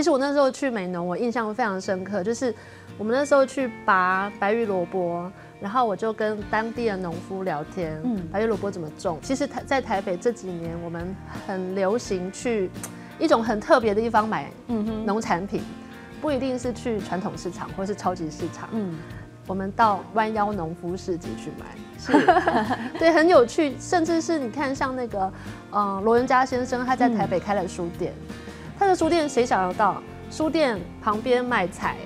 其实我那时候去美农，我印象非常深刻，就是我们那时候去拔白玉萝卜，然后我就跟当地的农夫聊天，嗯，白玉萝卜怎么种？其实台在台北这几年，我们很流行去一种很特别的地方买农产品，不一定是去传统市场或是超级市场，嗯，我们到弯腰农夫市集去买。是，对，很有趣，甚至是你看，像那个，嗯，罗文佳先生，他在台北开了书店，他的书店谁想得到？书店旁边卖菜。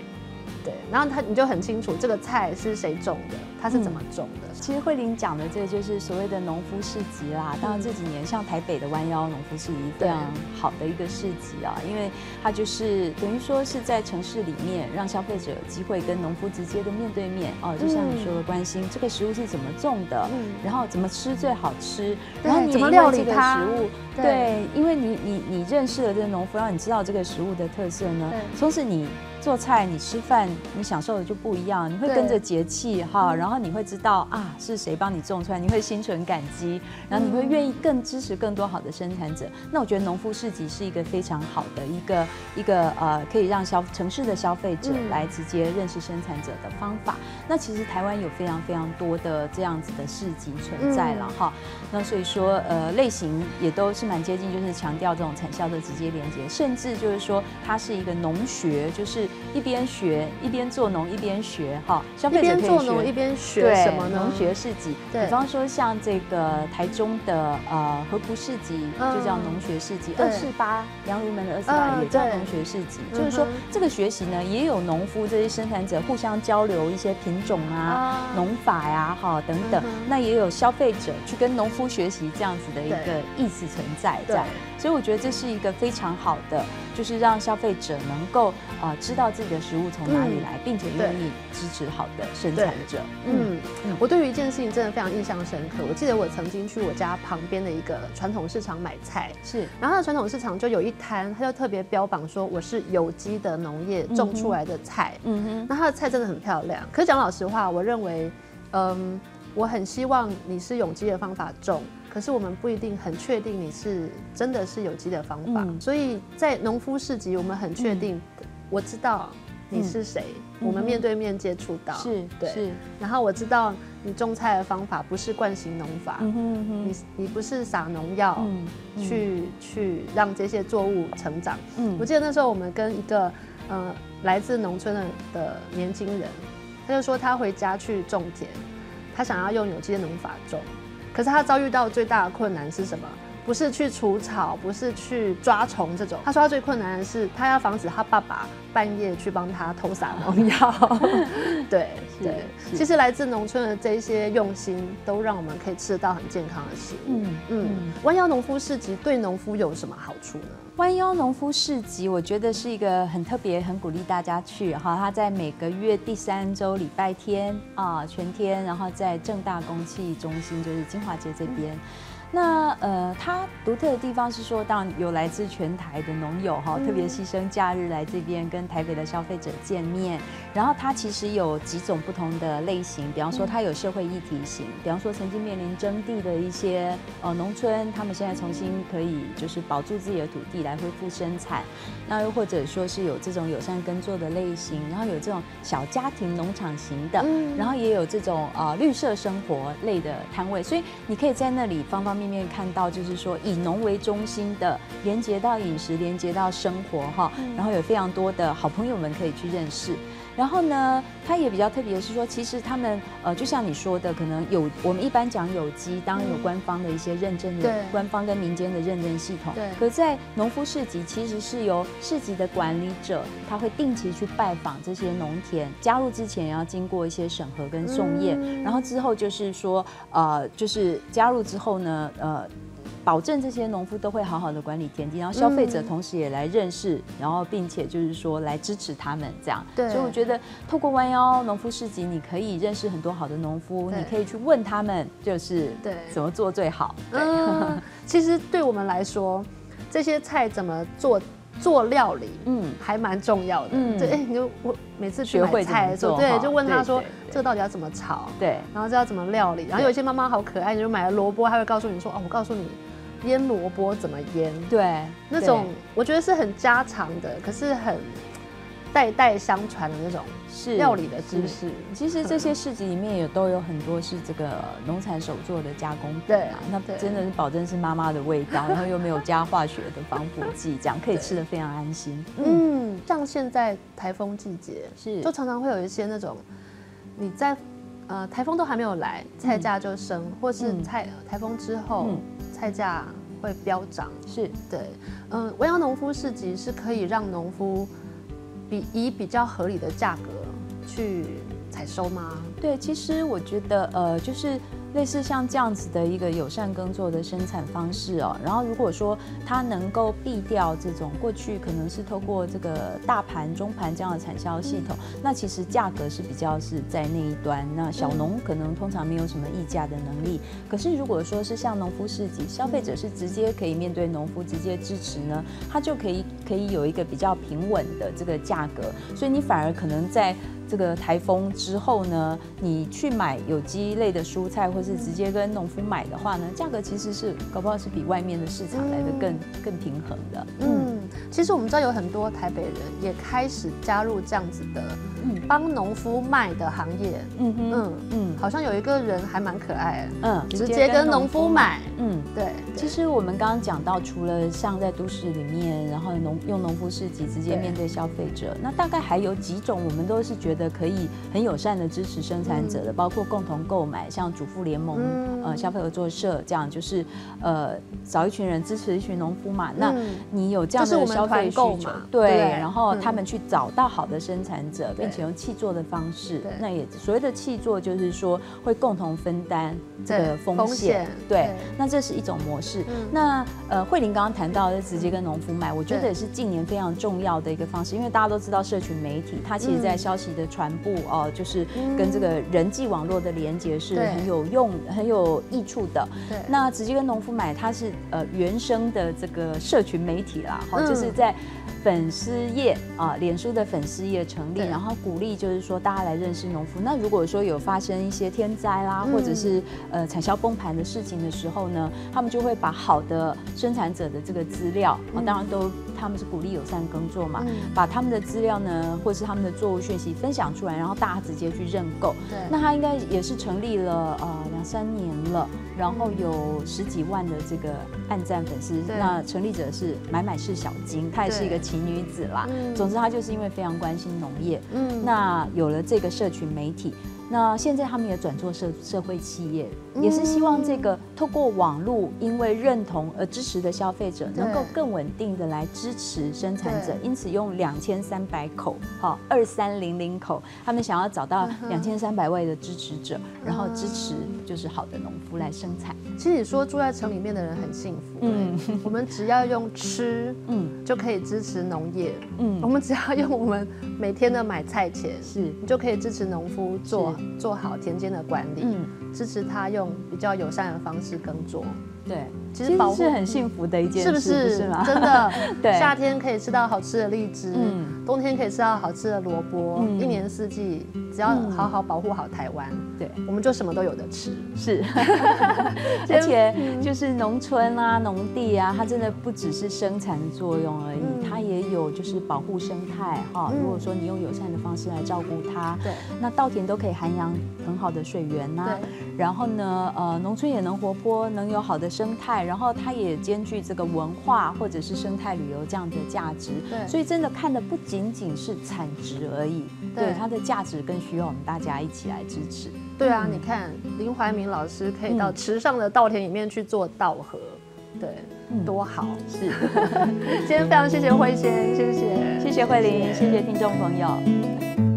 对，然后他你就很清楚这个菜是谁种的，它是怎么种的。其实慧玲讲的这个就是所谓的农夫市集啦。当然这几年像台北的弯腰农夫市集非常好的一个市集啊，因为它就是等于说是在城市里面让消费者有机会跟农夫直接的面对面哦，就像你说的关心这个食物是怎么种的，然后怎么吃最好吃，然后你怎么料理这个食物。对，因为你你你认识了这个农夫，让你知道这个食物的特色呢，从此你。做菜，你吃饭，你享受的就不一样。你会跟着节气哈，然后你会知道啊是谁帮你种出来，你会心存感激，然后你会愿意更支持更多好的生产者。那我觉得农夫市集是一个非常好的一个一个呃，可以让消城市的消费者来直接认识生产者的方法。那其实台湾有非常非常多的这样子的市集存在了哈。那所以说呃类型也都是蛮接近，就是强调这种产销的直接连接，甚至就是说它是一个农学，就是。一边学一边做农一边学哈，消费者可以做农一边学什么农学市集，比方说像这个台中的呃河湖市集就叫农学市集，二四八杨如门的二四八也叫农学市集，就是说这个学习呢也有农夫这些生产者互相交流一些品种啊、农法呀哈等等，那也有消费者去跟农夫学习这样子的一个意思存在在。所以我觉得这是一个非常好的，就是让消费者能够啊知道自己的食物从哪里来，并且愿意支持好的生产者。嗯，我对于一件事情真的非常印象深刻。我记得我曾经去我家旁边的一个传统市场买菜，是，然后传统市场就有一摊，他就特别标榜说我是有机的农业种出来的菜。嗯哼，那他的菜真的很漂亮。可是讲老实话，我认为，嗯，我很希望你是有机的方法种。可是我们不一定很确定你是真的是有机的方法，所以在农夫市集，我们很确定，我知道你是谁，我们面对面接触到，是对，然后我知道你种菜的方法不是惯性农法，你你不是撒农药去去让这些作物成长。我记得那时候我们跟一个呃来自农村的的年轻人，他就说他回家去种田，他想要用有机的农法种。可是他遭遇到最大的困难是什么？不是去除草，不是去抓虫这种。他说他最困难的是，他要防止他爸爸半夜去帮他偷撒农药。对对，其实来自农村的这些用心，都让我们可以吃得到很健康的食物。嗯嗯，弯腰农夫市集对农夫有什么好处呢？弯腰农夫市集，我觉得是一个很特别、很鼓励大家去哈。他在每个月第三周礼拜天啊，全天，然后在正大公器中心，就是金华街这边。那呃，它独特的地方是说，当然有来自全台的农友哈，特别牺牲假日来这边跟台北的消费者见面。然后它其实有几种不同的类型，比方说它有社会议题型，比方说曾经面临征地的一些呃农村，他们现在重新可以就是保住自己的土地来恢复生产。那又或者说是有这种友善耕作的类型，然后有这种小家庭农场型的，然后也有这种呃绿色生活类的摊位，所以你可以在那里方方面。面看到就是说以农为中心的，连接到饮食，连接到生活哈，然后有非常多的好朋友们可以去认识。然后呢，它也比较特别的是说，其实他们呃，就像你说的，可能有我们一般讲有机，当然有官方的一些认证的，官方跟民间的认证系统。对。可在农夫市集，其实是由市集的管理者，他会定期去拜访这些农田，加入之前要经过一些审核跟送验，然后之后就是说，呃，就是加入之后呢，呃。保证这些农夫都会好好的管理田地，然后消费者同时也来认识，然后并且就是说来支持他们这样。对，所以我觉得透过弯腰农夫市集，你可以认识很多好的农夫，你可以去问他们，就是对怎么做最好。嗯，其实对我们来说，这些菜怎么做做料理，嗯，还蛮重要的。嗯，对，你就我每次去买菜的时候，对，就问他说这个到底要怎么炒？对，然后这要怎么料理？然后有一些妈妈好可爱，你就买了萝卜，她会告诉你说哦，我告诉你。腌萝卜怎么腌？对，那种我觉得是很家常的，可是很代代相传的那种是料理的知识。其实这些市集里面也都有很多是这个农产手做的加工品啊，那真的是保证是妈妈的味道，然后又没有加化学的防腐剂，这样 可以吃的非常安心。嗯，像现在台风季节是，就常常会有一些那种你在。呃，台风都还没有来，菜价就升，或是菜台风之后，菜价会飙涨。是对，嗯，文阳农夫市集是可以让农夫比以比较合理的价格去采收吗？对，其实我觉得，呃，就是。类似像这样子的一个友善耕作的生产方式哦，然后如果说它能够避掉这种过去可能是透过这个大盘、中盘这样的产销系统，那其实价格是比较是在那一端。那小农可能通常没有什么议价的能力，可是如果说是像农夫市集，消费者是直接可以面对农夫直接支持呢，他就可以可以有一个比较平稳的这个价格，所以你反而可能在。这个台风之后呢，你去买有机类的蔬菜，或是直接跟农夫买的话呢，价格其实是搞不好是比外面的市场来的更更平衡的。嗯，其实我们知道有很多台北人也开始加入这样子的。嗯。帮农夫卖的行业，嗯嗯嗯，好像有一个人还蛮可爱的，嗯，直接跟农夫买，嗯，对。其实我们刚刚讲到，除了像在都市里面，然后农用农夫市集直接面对消费者，那大概还有几种，我们都是觉得可以很友善的支持生产者的，包括共同购买，像主妇联盟、呃消费合作社这样，就是呃找一群人支持一群农夫嘛。那你有这样的消费需求，对，然后他们去找到好的生产者，并且用气作的方式，那也所谓的气作就是说会共同分担这个风险，对，那这是一种模式。那呃，慧玲刚刚谈到的直接跟农夫买，我觉得也是近年非常重要的一个方式，因为大家都知道社群媒体，它其实在消息的传播哦，就是跟这个人际网络的连接是很有用、很有益处的。对，那直接跟农夫买，它是呃原生的这个社群媒体啦，好，就是在。粉丝页啊，脸书的粉丝页成立，然后鼓励就是说大家来认识农夫。那如果说有发生一些天灾啦，或者是呃产销崩盘的事情的时候呢，他们就会把好的生产者的这个资料，啊，当然都他们是鼓励友善耕作嘛，把他们的资料呢，或是他们的作物讯息分享出来，然后大家直接去认购。对，那他应该也是成立了呃两三年了，然后有十几万的这个暗赞粉丝。那成立者是买买是小金，她也是一个。奇女子啦，总之她就是因为非常关心农业，嗯，那有了这个社群媒体。那现在他们也转做社社会企业，也是希望这个透过网络，因为认同而支持的消费者，能够更稳定的来支持生产者。因此用两千三百口，哈，二三零零口，他们想要找到两千三百位的支持者，然后支持就是好的农夫来生产。其实你说住在城里面的人很幸福，嗯，我们只要用吃，嗯，就可以支持农业，嗯，我们只要用我们每天的买菜钱，是。你就可以支持农夫做。做好田间的管理，支持他用比较友善的方式耕作。对，其实保护是很幸福的一件事，是不是？是吗？真的，对，夏天可以吃到好吃的荔枝，嗯，冬天可以吃到好吃的萝卜，一年四季只要好好保护好台湾，对，我们就什么都有的吃。是，而且就是农村啊、农地啊，它真的不只是生产的作用而已，它也有就是保护生态哈。如果说你用友善的方式来照顾它，对，那稻田都可以涵养很好的水源呐，然后呢，呃，农村也能活泼，能有好的。生态，然后它也兼具这个文化或者是生态旅游这样的价值，对，所以真的看的不仅仅是产值而已，对它的价值更需要我们大家一起来支持。对啊，你看林怀民老师可以到池上的稻田里面去做稻禾，对，多好。是，今天非常谢谢慧仙，谢谢，谢谢慧玲，谢谢听众朋友。